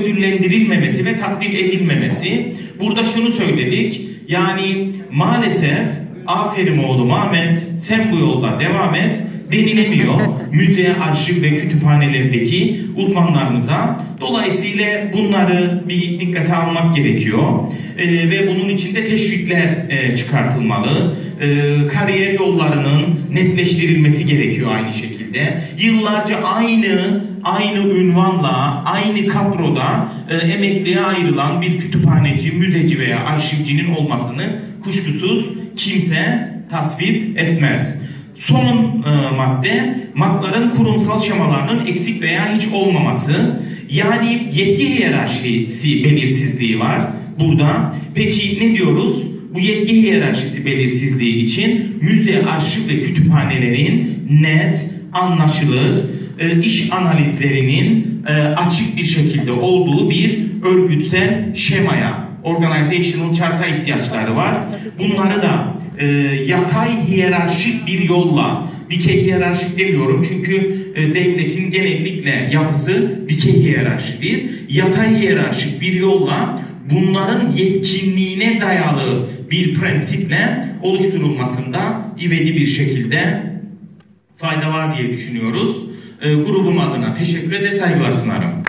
ödüllendirilmemesi ve takdir edilmemesi. Burada şunu söyledik. Yani maalesef aferin oğlum Ahmet sen bu yolda devam et denilemiyor müze, arşiv ve kütüphanelerdeki uzmanlarımıza. Dolayısıyla bunları bir dikkate almak gerekiyor ee, ve bunun için de teşvikler e, çıkartılmalı. Ee, kariyer yollarının netleştirilmesi gerekiyor aynı şekilde. Yıllarca aynı aynı ünvanla, aynı kadroda e, emekliye ayrılan bir kütüphaneci, müzeci veya arşivcinin olmasını kuşkusuz kimse tasvip etmez. Son e, madde MAK'ların kurumsal şemalarının eksik veya hiç olmaması. Yani yetki hiyerarşisi belirsizliği var burada. Peki ne diyoruz? Bu yetki hiyerarşisi belirsizliği için müze, arşiv ve kütüphanelerin net, anlaşılır, e, iş analizlerinin e, açık bir şekilde olduğu bir örgütsel şemaya, organizational chart'a ihtiyaçları var. Bunları da e, yatay hiyerarşik bir yolla, dikey hiyerarşik demiyorum çünkü e, devletin genellikle yapısı dikey hiyerarşidir. Yatay hiyerarşik bir yolla bunların yetkinliğine dayalı bir prensiple oluşturulmasında ivedi bir şekilde fayda var diye düşünüyoruz. E, grubum adına teşekkür eder, saygılar sunarım.